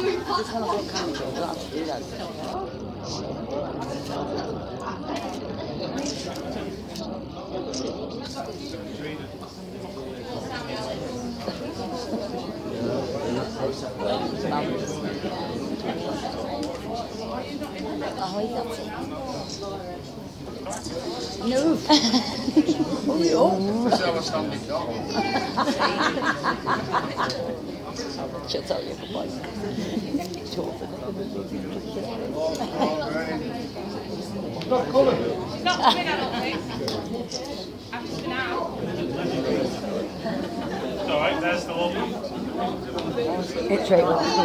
啊，可以的。No. Hoezo? Zelfstandig dan. She'll tell you about it. Dag Colin. Dag, ik ben Alright, there's the one. It's right, that's the